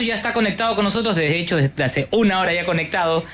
Ya está conectado con nosotros, de hecho desde hace una hora ya conectado,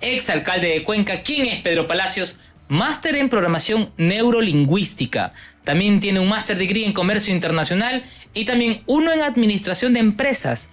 ex alcalde de Cuenca. ¿Quién es Pedro Palacios? Máster en programación neurolingüística. También tiene un máster degree en comercio internacional y también uno en administración de empresas.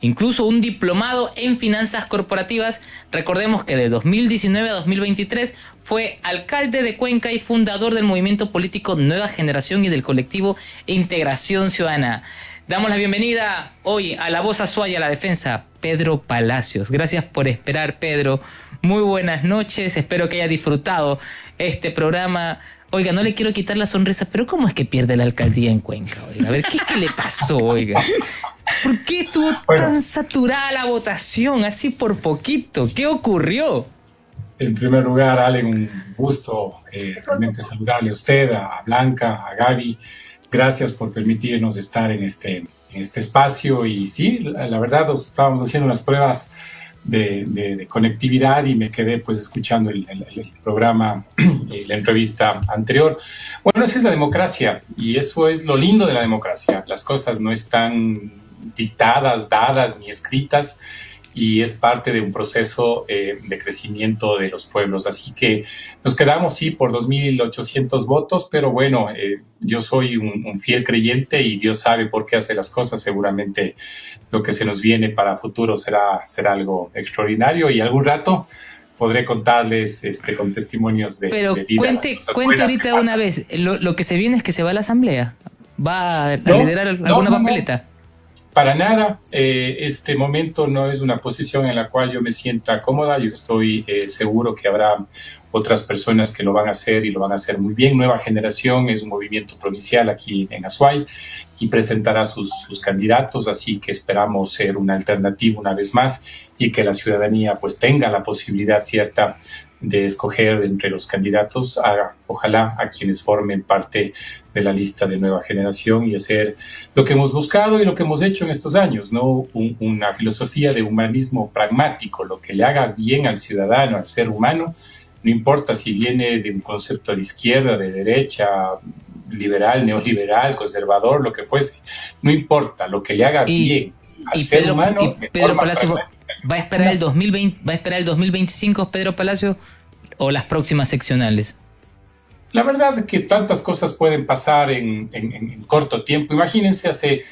Incluso un diplomado en finanzas corporativas. Recordemos que de 2019 a 2023 fue alcalde de Cuenca y fundador del movimiento político Nueva Generación y del colectivo Integración Ciudadana. Damos la bienvenida hoy a la voz y a la defensa, Pedro Palacios. Gracias por esperar, Pedro. Muy buenas noches. Espero que haya disfrutado este programa. Oiga, no le quiero quitar la sonrisa, pero ¿cómo es que pierde la alcaldía en Cuenca? Oiga, a ver, ¿qué es que le pasó, oiga? ¿Por qué estuvo tan saturada la votación así por poquito? ¿Qué ocurrió? En primer lugar, Ale, un gusto eh, realmente saludarle a usted, a Blanca, a Gaby. Gracias por permitirnos estar en este, en este espacio. Y sí, la, verdad, estábamos haciendo unas pruebas de, conectividad y me quedé pues escuchando el, el, programa y la entrevista anterior. Bueno, esa es la democracia y eso es lo lindo de la democracia. Las cosas no están dictadas, dadas ni escritas y es parte de un proceso eh, de crecimiento de los pueblos. Así que nos quedamos, sí, por 2.800 votos, pero bueno, eh, yo soy un, fiel creyente y Dios sabe por qué hace las cosas. Seguramente lo que se nos viene para futuro será, será algo extraordinario y algún rato podré contarles este, con testimonios de, Pero vida, cuente, cuente ahorita una vez, lo, que se viene es que se va a la asamblea, va a liderar alguna papeleta. Para nada, eh, este momento no es una posición en la cual yo me sienta cómoda. Yo estoy eh, seguro que habrá otras personas que lo van a hacer y lo van a hacer muy bien. Nueva Generación es un movimiento provincial aquí en Azuay y presentará sus, sus candidatos, así que esperamos ser una alternativa una vez más y que la ciudadanía pues tenga la posibilidad cierta de escoger entre los candidatos, a, ojalá a quienes formen parte de la lista de nueva generación y hacer lo que hemos buscado y lo que hemos hecho en estos años, ¿no? una filosofía de humanismo pragmático, lo que le haga bien al ciudadano, al ser humano, no importa si viene de un concepto de izquierda, de derecha, liberal, neoliberal, conservador, lo que fuese, no importa, lo que le haga bien al ser humano. Pedro Palacio va a esperar el 2020, va a esperar el 2025 Pedro Palacio o las próximas seccionales. La verdad es que tantas cosas pueden pasar en, corto tiempo. Imagínense hace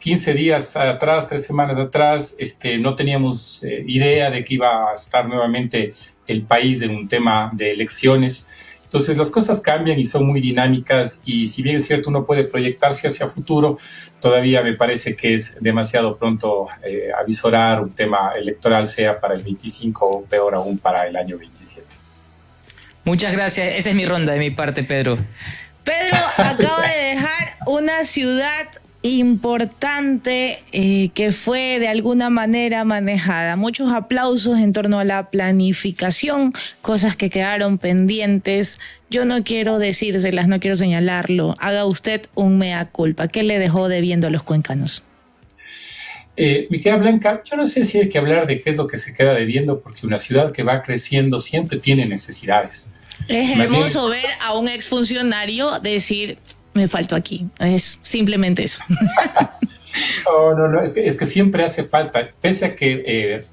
15 días atrás, tres semanas atrás, este, no teníamos eh, idea de que iba a estar nuevamente el país en un tema de elecciones. Entonces las cosas cambian y son muy dinámicas y si bien es cierto uno puede proyectarse hacia futuro, todavía me parece que es demasiado pronto eh, avisorar un tema electoral, sea para el 25 o peor aún para el año 27. Muchas gracias. Esa es mi ronda de mi parte, Pedro. Pedro acaba de dejar una ciudad importante eh, que fue de alguna manera manejada. Muchos aplausos en torno a la planificación, cosas que quedaron pendientes. Yo no quiero decírselas, no quiero señalarlo. Haga usted un mea culpa. ¿Qué le dejó debiendo a los cuencanos? Eh, mi querida Blanca, yo no sé si hay que hablar de qué es lo que se queda debiendo, porque una ciudad que va creciendo siempre tiene necesidades. Es hermoso ver a un exfuncionario decir, me faltó aquí. Es simplemente eso. oh, no, no, es que, es que siempre hace falta, pese a que eh,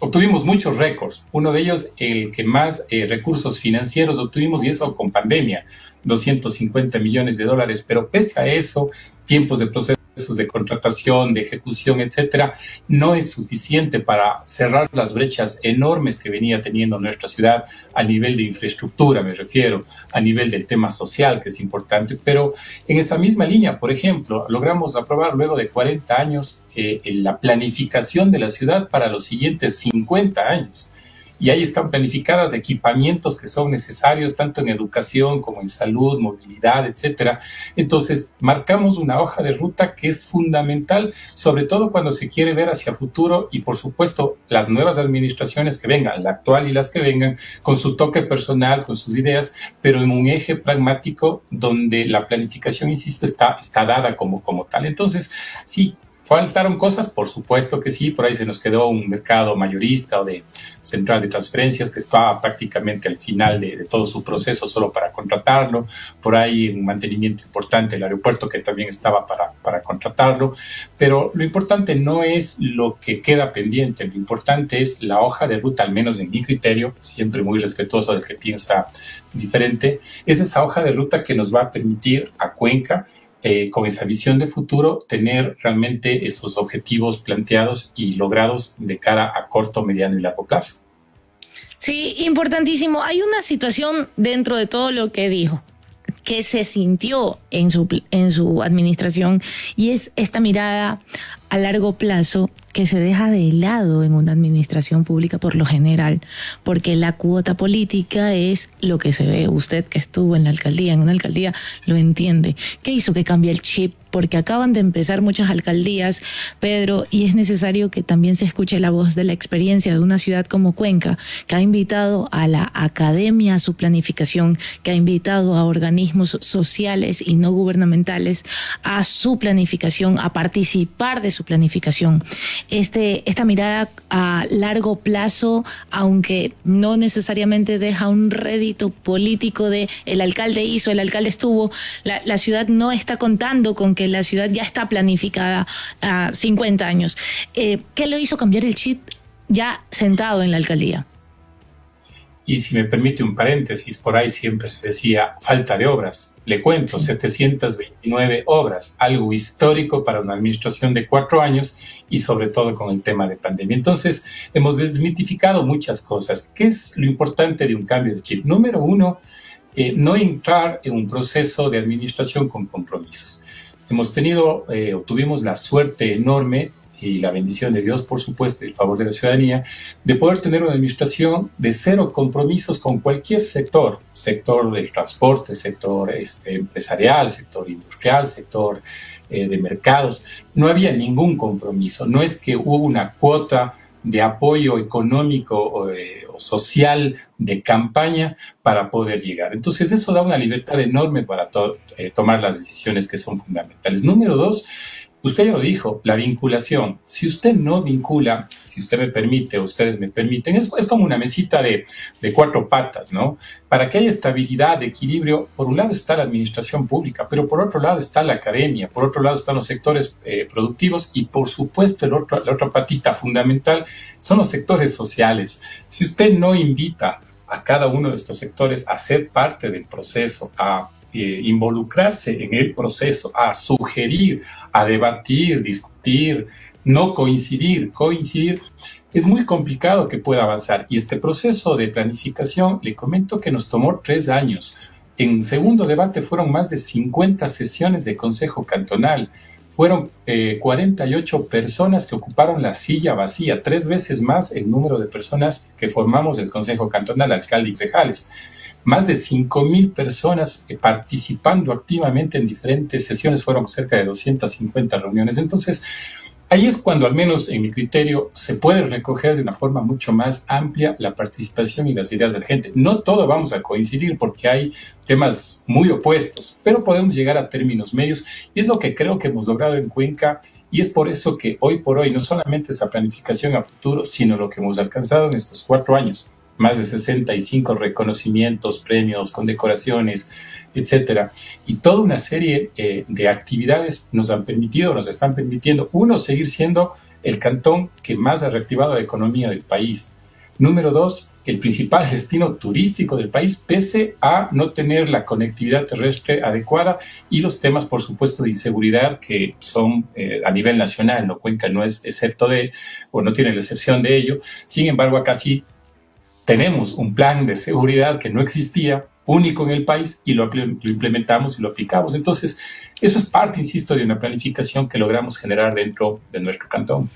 obtuvimos muchos récords, uno de ellos el que más eh, recursos financieros obtuvimos y eso con pandemia, 250 millones de dólares, pero pese a eso, tiempos de proceso de contratación, de ejecución, etcétera, no es suficiente para cerrar las brechas enormes que venía teniendo nuestra ciudad a nivel de infraestructura, me refiero, a nivel del tema social, que es importante. Pero en esa misma línea, por ejemplo, logramos aprobar luego de 40 años eh, la planificación de la ciudad para los siguientes 50 años y ahí están planificadas equipamientos que son necesarios tanto en educación como en salud, movilidad, etcétera. Entonces, marcamos una hoja de ruta que es fundamental, sobre todo cuando se quiere ver hacia futuro y por supuesto las nuevas administraciones que vengan, la actual y las que vengan, con su toque personal, con sus ideas, pero en un eje pragmático donde la planificación, insisto, está, está dada como, como tal. Entonces, sí, ¿Faltaron cosas? Por supuesto que sí. Por ahí se nos quedó un mercado mayorista o de central de transferencias que estaba prácticamente al final de, todo su proceso solo para contratarlo. Por ahí un mantenimiento importante del aeropuerto que también estaba para, para contratarlo. Pero lo importante no es lo que queda pendiente. Lo importante es la hoja de ruta, al menos en mi criterio, siempre muy respetuoso del que piensa diferente. Es esa hoja de ruta que nos va a permitir a Cuenca eh, con esa visión de futuro, tener realmente esos objetivos planteados y logrados de cara a corto, mediano y largo plazo. Sí, importantísimo. Hay una situación dentro de todo lo que dijo que se sintió en su, en su administración y es esta mirada a largo plazo que se deja de lado en una administración pública por lo general, porque la cuota política es lo que se ve. Usted que estuvo en la alcaldía, en una alcaldía, lo entiende. ¿Qué hizo que cambie el chip? Porque acaban de empezar muchas alcaldías, Pedro, y es necesario que también se escuche la voz de la experiencia de una ciudad como Cuenca, que ha invitado a la academia a su planificación, que ha invitado a organismos sociales y no gubernamentales a su planificación, a participar de su planificación. Este, esta mirada a largo plazo, aunque no necesariamente deja un rédito político de el alcalde hizo, el alcalde estuvo, la, ciudad no está contando con que la ciudad ya está planificada a 50 años. Eh, ¿Qué lo hizo cambiar el chip ya sentado en la alcaldía? Y si me permite un paréntesis, por ahí siempre se decía falta de obras. Le cuento, 729 obras, algo histórico para una administración de cuatro años y sobre todo con el tema de pandemia. Entonces, hemos desmitificado muchas cosas. ¿Qué es lo importante de un cambio de chip? Número uno, eh, no entrar en un proceso de administración con compromisos. Hemos tenido eh, o tuvimos la suerte enorme y la bendición de Dios, por supuesto, y el favor de la ciudadanía, de poder tener una administración de cero compromisos con cualquier sector, sector del transporte, sector este, empresarial, sector industrial, sector eh, de mercados. No había ningún compromiso, no es que hubo una cuota de apoyo económico o, eh, social de campaña para poder llegar. Entonces eso da una libertad enorme para eh, tomar las decisiones que son fundamentales. Número dos, Usted ya lo dijo, la vinculación. Si usted no vincula, si usted me permite, ustedes me permiten, es, es como una mesita de, cuatro patas, ¿no? Para que haya estabilidad, equilibrio, por un lado está la administración pública, pero por otro lado está la academia, por otro lado están los sectores eh, productivos y por supuesto el otro, la otra patita fundamental son los sectores sociales. Si usted no invita a cada uno de estos sectores a ser parte del proceso, a eh, involucrarse en el proceso, a sugerir, a debatir, discutir, no coincidir, coincidir, es muy complicado que pueda avanzar. Y este proceso de planificación, le comento que nos tomó tres años. En segundo debate fueron más de 50 sesiones de Consejo Cantonal. Fueron 48 eh, personas que ocuparon la silla vacía, tres veces más el número de personas que formamos el Consejo Cantonal, alcalde y concejales más de 5.000 personas participando activamente en diferentes sesiones, fueron cerca de 250 reuniones. Entonces, ahí es cuando, al menos en mi criterio, se puede recoger de una forma mucho más amplia la participación y las ideas de la gente. No todo vamos a coincidir porque hay temas muy opuestos, pero podemos llegar a términos medios y es lo que creo que hemos logrado en Cuenca y es por eso que hoy por hoy no solamente esa planificación a futuro, sino lo que hemos alcanzado en estos cuatro años más de 65 reconocimientos, premios, condecoraciones, etcétera. Y toda una serie eh, de actividades nos han permitido, nos están permitiendo, uno, seguir siendo el cantón que más ha reactivado la economía del país. Número dos, el principal destino turístico del país, pese a no tener la conectividad terrestre adecuada y los temas, por supuesto, de inseguridad que son eh, a nivel nacional. No Cuenca no es excepto de, o no tiene la excepción de ello. Sin embargo, acá sí tenemos un plan de seguridad que no existía, único en el país, y lo, implementamos y lo aplicamos. Entonces, eso es parte, insisto, de una planificación que logramos generar dentro de nuestro cantón.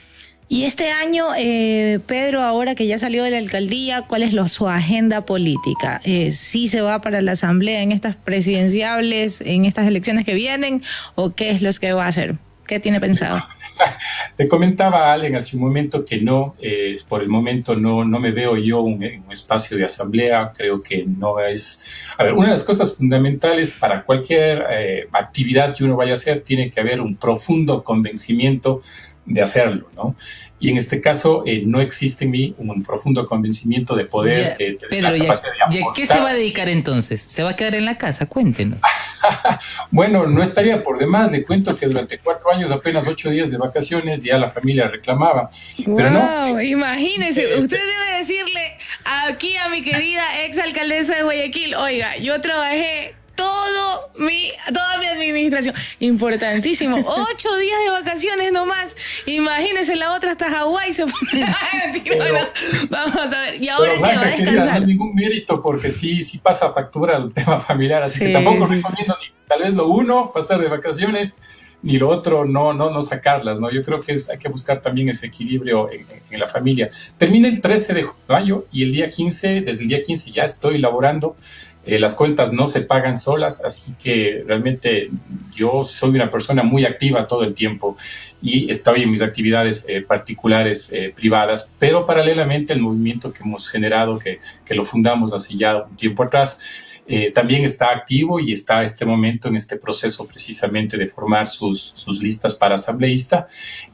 Y este año, eh, Pedro, ahora que ya salió de la alcaldía, ¿cuál es su agenda política? Eh, ¿Sí se va para la asamblea en estas presidenciables, en estas elecciones que vienen, o qué es lo que va a hacer? ¿Qué tiene pensado? le comentaba a Allen hace un momento que no, eh, por el momento no, no me veo yo un, un espacio de asamblea, creo que no es... A ver, una de las cosas fundamentales para cualquier eh, actividad que uno vaya a hacer tiene que haber un profundo convencimiento de hacerlo, ¿no? Y en este caso eh, no existe en mí un profundo convencimiento de poder... Ya, Pedro, ya, ya, ¿qué se va a dedicar entonces? ¿Se va a quedar en la casa? Cuéntenos. bueno, no estaría por demás. Le cuento que durante cuatro años, apenas ocho días de vacaciones, ya la familia reclamaba. Pero no. Imagínese, usted debe decirle aquí a mi querida ex alcaldesa de Guayaquil, oiga, yo trabajé todo mi, toda mi administración. Importantísimo. Ocho días de vacaciones nomás. Imagínense, la otra hasta Hawái se Vamos a ver. Y ahora que va a descansar. no hay ningún mérito porque sí, sí pasa factura el tema familiar. Así que tampoco recomiendo ni tal vez lo uno, pasar de vacaciones, ni lo otro, no, no, no sacarlas. ¿no? Yo creo que es, hay que buscar también ese equilibrio en, en la familia. Termina el 13 de mayo y el día 15, desde el día 15 ya estoy laborando. Eh, las cuentas no se pagan solas, así que realmente yo soy una persona muy activa todo el tiempo y estoy en mis actividades eh, particulares eh, privadas, pero paralelamente el movimiento que hemos generado, que, que lo fundamos hace ya un tiempo atrás, también está activo y está este momento en este proceso precisamente de formar sus, sus listas para asambleísta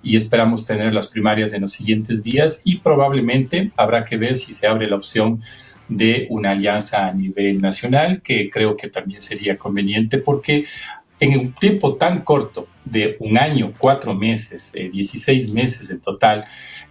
y esperamos tener las primarias en los siguientes días y probablemente habrá que ver si se abre la opción de una alianza a nivel nacional, que creo que también sería conveniente porque en un tiempo tan corto de un año, cuatro meses, eh, 16 meses en total,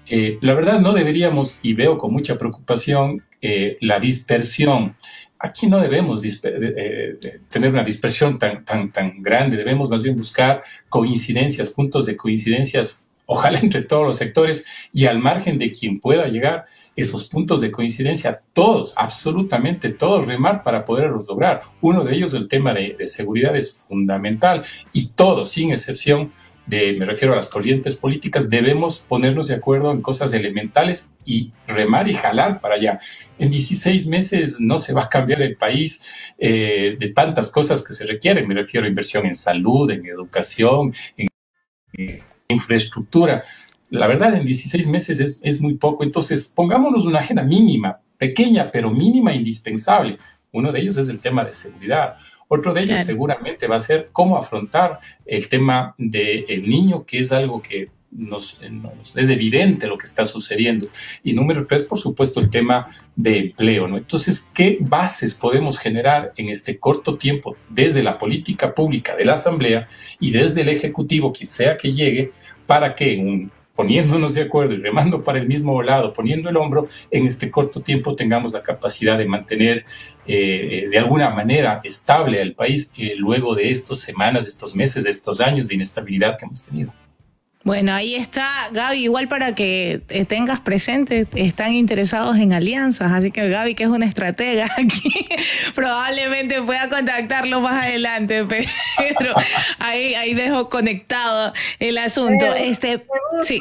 eh, la verdad no deberíamos, y veo con mucha preocupación, eh, la dispersión. Aquí no debemos eh, tener una dispersión tan, tan, tan grande, debemos más bien buscar coincidencias, puntos de coincidencias, ojalá entre todos los sectores y al margen de quien pueda llegar esos puntos de coincidencia, todos, absolutamente todos, remar para poderlos lograr. Uno de ellos, el tema de, seguridad, es fundamental y todos, sin excepción, de, me refiero a las corrientes políticas, debemos ponernos de acuerdo en cosas elementales y remar y jalar para allá. En 16 meses no se va a cambiar el país eh, de tantas cosas que se requieren. Me refiero a inversión en salud, en educación, en, en infraestructura la verdad, en 16 meses es, es muy poco. Entonces, pongámonos una agenda mínima, pequeña, pero mínima, indispensable. Uno de ellos es el tema de seguridad. Otro de ellos claro. seguramente va a ser cómo afrontar el tema del niño, que es algo que nos, nos, es evidente lo que está sucediendo. Y número tres, por supuesto, el tema de empleo. ¿no? Entonces, ¿qué bases podemos generar en este corto tiempo desde la política pública de la Asamblea y desde el Ejecutivo, quien sea que llegue, para que en un poniéndonos de acuerdo y remando para el mismo lado, poniendo el hombro, en este corto tiempo tengamos la capacidad de mantener eh, de alguna manera estable al país eh, luego de estas semanas, de estos meses, de estos años de inestabilidad que hemos tenido. Bueno, ahí está Gaby, igual para que tengas presente, están interesados en alianzas, así que Gaby, que es una estratega aquí, probablemente pueda contactarlo más adelante, Pedro. Ahí, ahí dejo conectado el asunto. Pedro, este, sí.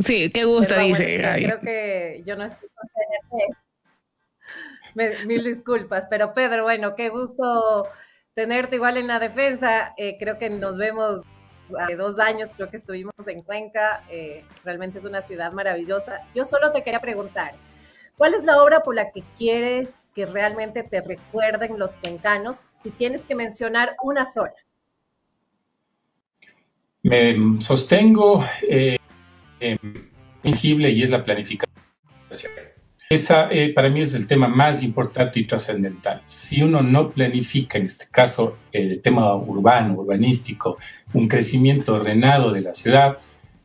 Sí, qué gusto, dice bueno, Gaby. Creo que yo no estoy con CNT. Me- mil disculpas, pero Pedro, bueno, qué gusto tenerte igual en la defensa. Eh, creo que nos vemos hace dos años, creo que estuvimos en Cuenca. eh, realmente es una ciudad maravillosa. Yo solo te quería preguntar, ¿cuál es la obra por la que quieres que realmente te recuerden los cuencanos? Si tienes que mencionar una sola. Me sostengo eh, eh, y es la planificación. Esa eh, para mí es el tema más importante y trascendental. Si uno no planifica, en este caso el tema urbano, urbanístico, un crecimiento ordenado de la ciudad,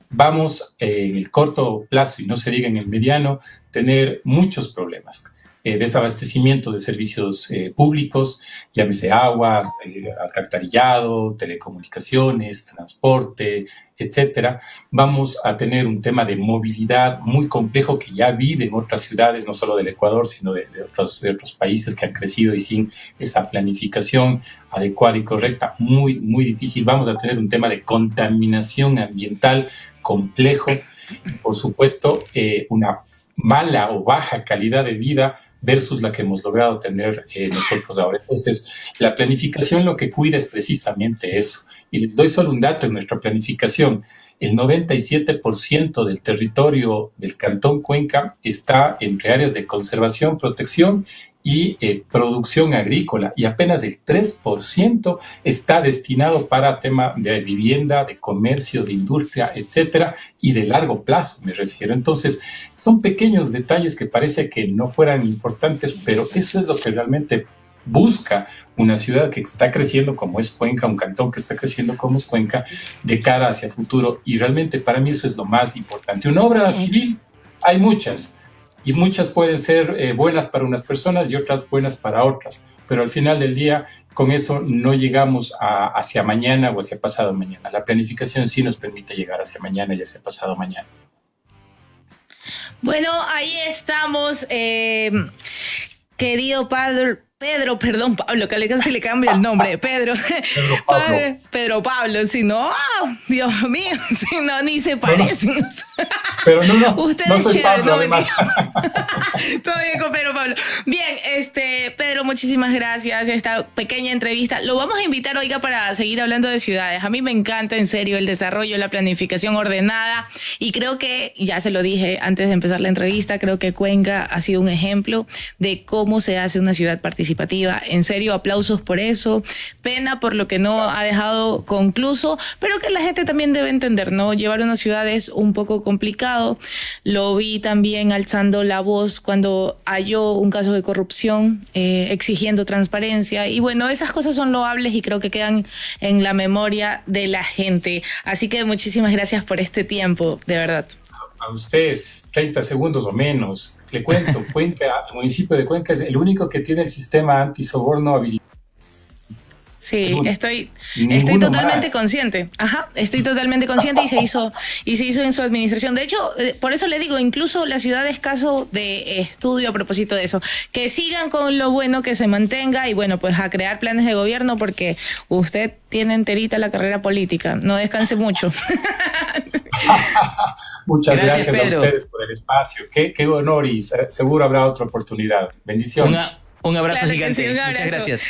vamos eh, en el corto plazo y no se diga en el mediano, tener muchos problemas. Eh, desabastecimiento de servicios eh, públicos, llámese agua, eh, alcantarillado, telecomunicaciones, transporte, etcétera, vamos a tener un tema de movilidad muy complejo que ya vive en otras ciudades, no solo del Ecuador, sino de, otros, países que han crecido y sin esa planificación adecuada y correcta, muy, muy difícil. Vamos a tener un tema de contaminación ambiental complejo y, por supuesto, una mala o baja calidad de vida versus la que hemos logrado tener eh, nosotros ahora. Entonces, la planificación lo que cuida es precisamente eso. Y les doy solo un dato en nuestra planificación. El 97% del territorio del Cantón Cuenca está entre áreas de conservación, protección y eh, producción agrícola y apenas el 3% está destinado para tema de vivienda, de comercio, de industria, etcétera, y de largo plazo me refiero. Entonces, son pequeños detalles que parece que no fueran importantes, pero eso es lo que realmente busca una ciudad que está creciendo como es Cuenca, un cantón que está creciendo como es Cuenca, de cara hacia futuro. Y realmente para mí eso es lo más importante. Una obra civil, hay muchas, y muchas pueden ser eh, buenas para unas personas y otras buenas para otras, pero al final del día con eso no llegamos a, hacia mañana o hacia pasado mañana. La planificación sí nos permite llegar hacia mañana y hacia pasado mañana. Bueno, ahí estamos, eh, querido padre, Pedro, perdón, Pablo, que casi le cambia el nombre, Pedro. Pedro Pablo. Pedro Pablo, si no, Dios mío, si no, ni se parecen. Pero no, no, Ustedes no soy Pablo, además. Todo bien con Pedro Pablo. Bien, este, Pedro, muchísimas gracias. Esta pequeña entrevista. Lo vamos a invitar, oiga, para seguir hablando de ciudades. A mí me encanta, en serio, el desarrollo, la planificación ordenada. Y creo que, ya se lo dije antes de empezar la entrevista, creo que Cuenca ha sido un ejemplo de cómo se hace una ciudad participativa. En serio, aplausos por eso. Pena por lo que no ha dejado concluso, pero que la gente también debe entender, ¿no? Llevar una ciudad es un poco complicado. Lo vi también alzando la voz cuando halló un caso de corrupción, eh, exigiendo transparencia. Y bueno, esas cosas son loables y creo que quedan en la memoria de la gente. Así que muchísimas gracias por este tiempo, de verdad. A ustedes, 30 segundos o menos. Le cuento, Cuenca, el municipio de Cuenca es el único que tiene el sistema antisoborno habilitado. Sí, estoy, estoy totalmente consciente. Ajá, estoy totalmente consciente y se hizo y se hizo en su administración. De hecho, eh, por eso le digo, incluso la ciudad es caso de estudio a propósito de eso. Que sigan con lo bueno, que se mantenga y bueno, pues a crear planes de gobierno porque usted tiene enterita la carrera política. No descanse mucho. Muchas gracias, a ustedes por el espacio. Qué, qué honor y seguro habrá otra oportunidad. Bendiciones. un abrazo gigante. Muchas gracias.